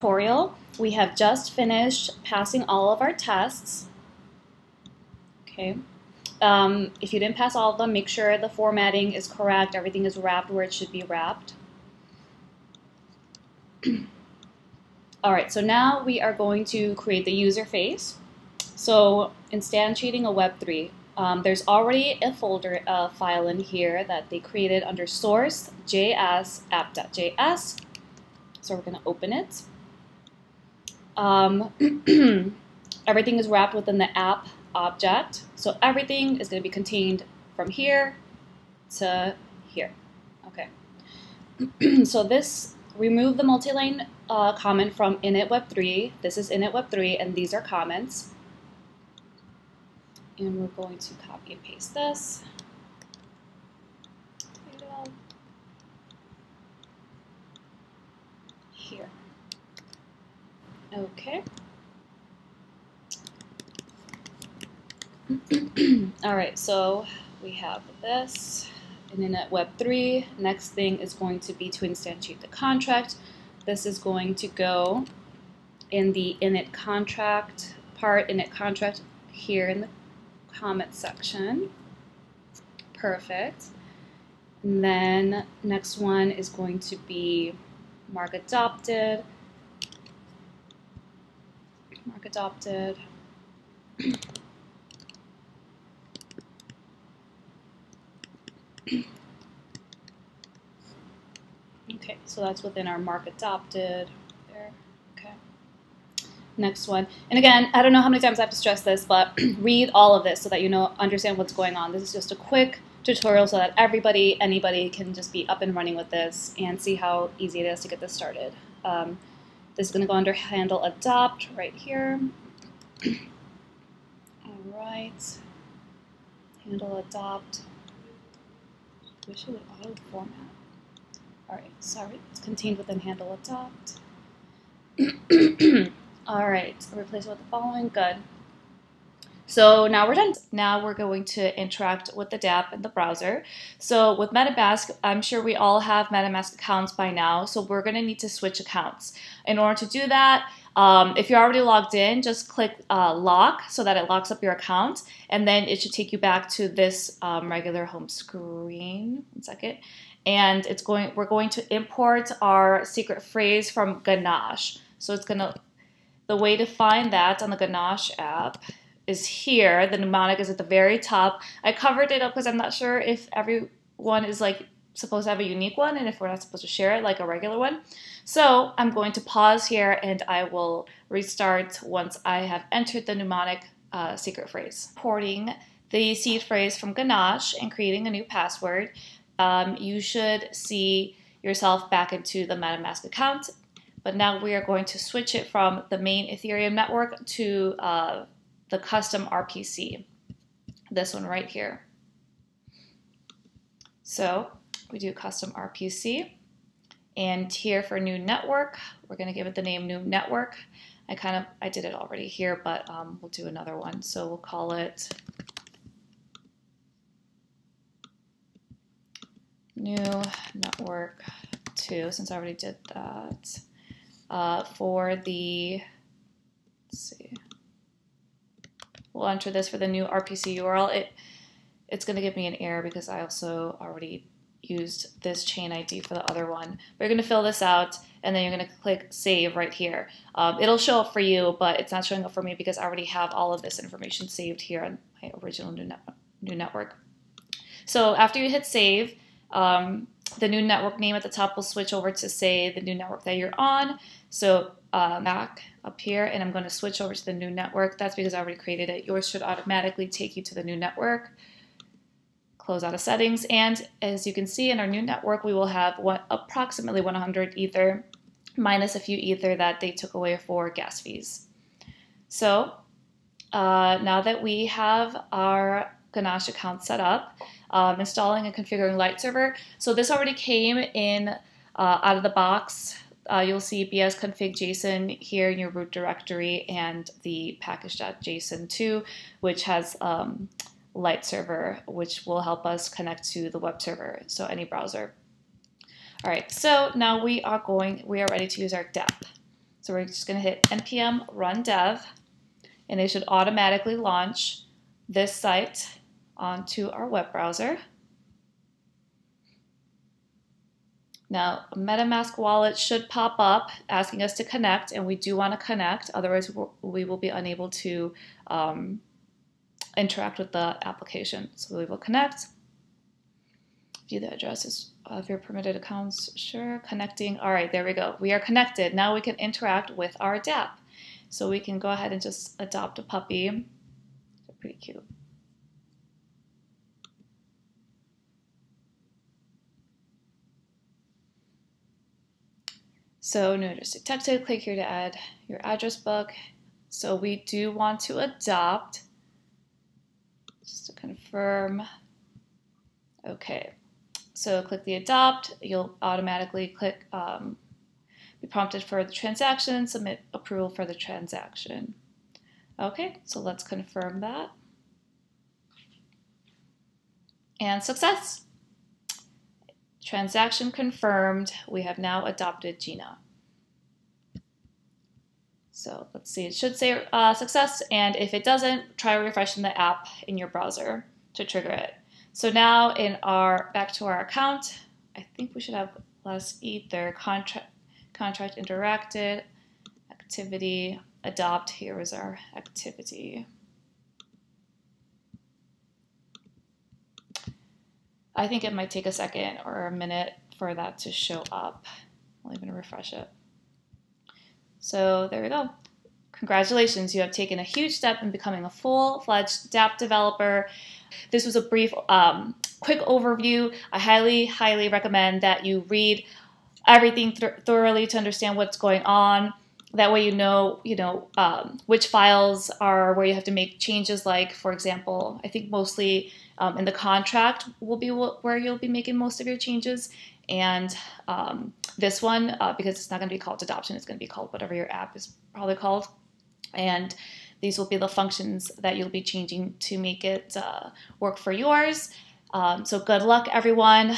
tutorial. We have just finished passing all of our tests. Okay. Um, if you didn't pass all of them, make sure the formatting is correct, everything is wrapped where it should be wrapped. all right, so now we are going to create the user face. So instantiating a Web3, um, there's already a folder uh, file in here that they created under source js app.js. So we're going to open it. Um, everything is wrapped within the app object. So everything is going to be contained from here to here. Okay. so this, remove the multi-line uh, comment from init web3. This is init web3 and these are comments. And we're going to copy and paste this. Here. Okay. All right, so we have this init Web 3. Next thing is going to be to instantiate the contract. This is going to go in the init contract part, init contract here in the comment section. Perfect. And then next one is going to be mark adopted. Mark adopted. okay, so that's within our mark adopted. There, okay. Next one. And again, I don't know how many times I have to stress this, but read all of this so that you know understand what's going on. This is just a quick tutorial so that everybody, anybody can just be up and running with this and see how easy it is to get this started. Um, this is going to go under handle adopt right here. All right. Handle adopt. Wish it would auto format. All right, sorry, it's contained within handle adopt. All right, replace it with the following, good. So now we're done. Now we're going to interact with the dApp in the browser. So with MetaMask, I'm sure we all have MetaMask accounts by now. So we're going to need to switch accounts. In order to do that, um, if you're already logged in, just click uh, lock so that it locks up your account, and then it should take you back to this um, regular home screen. One second, and it's going. We're going to import our secret phrase from Ganache. So it's gonna. The way to find that on the Ganache app is here. The mnemonic is at the very top. I covered it up because I'm not sure if everyone is like supposed to have a unique one and if we're not supposed to share it like a regular one. So I'm going to pause here and I will restart once I have entered the mnemonic uh, secret phrase. Porting the seed phrase from Ganache and creating a new password, um, you should see yourself back into the MetaMask account. But now we are going to switch it from the main Ethereum network to uh, the custom RPC, this one right here. So we do custom RPC. And here for new network, we're going to give it the name new network. I kind of, I did it already here, but um, we'll do another one. So we'll call it new network 2, since I already did that. Uh, for the, let's see, we'll enter this for the new RPC URL. It It's going to give me an error because I also already used this chain ID for the other one. But you're going to fill this out and then you're going to click save right here. Um, it'll show up for you, but it's not showing up for me because I already have all of this information saved here on my original new, net new network. So after you hit save, um, the new network name at the top will switch over to say the new network that you're on. So uh, back up here and I'm going to switch over to the new network. That's because I already created it. Yours should automatically take you to the new network. Close out of settings. And as you can see in our new network, we will have one, approximately 100 Ether minus a few Ether that they took away for gas fees. So uh, now that we have our Ganache account set up, um, installing and configuring Lite Server. So this already came in uh, out of the box uh, you'll see bsconfig JSON here in your root directory and the package.json too, which has um, lite server, which will help us connect to the web server, so any browser. All right, so now we are going, we are ready to use our dev. So we're just going to hit npm run dev, and it should automatically launch this site onto our web browser. Now, MetaMask wallet should pop up asking us to connect, and we do want to connect, otherwise we will be unable to um, interact with the application. So we will connect, view the addresses of your permitted accounts, sure, connecting. All right, there we go. We are connected. Now we can interact with our dApp. So we can go ahead and just adopt a puppy. They're pretty cute. So new address detected, click here to add your address book. So we do want to adopt, just to confirm. Okay, so click the adopt, you'll automatically click, um, be prompted for the transaction, submit approval for the transaction. Okay, so let's confirm that. And success. Transaction confirmed. We have now adopted Gina. So let's see, it should say uh, success, and if it doesn't, try refreshing the app in your browser to trigger it. So now in our, back to our account, I think we should have less ether, contract, contract interacted, activity, adopt, here is our activity. I think it might take a second or a minute for that to show up. I'll even refresh it. So there we go. Congratulations, you have taken a huge step in becoming a full-fledged dApp developer. This was a brief, um, quick overview. I highly, highly recommend that you read everything th thoroughly to understand what's going on. That way you know, you know, um, which files are where you have to make changes. Like, for example, I think mostly um, in the contract will be where you'll be making most of your changes. And um, this one, uh, because it's not going to be called adoption, it's going to be called whatever your app is probably called. And these will be the functions that you'll be changing to make it uh, work for yours. Um, so good luck, everyone.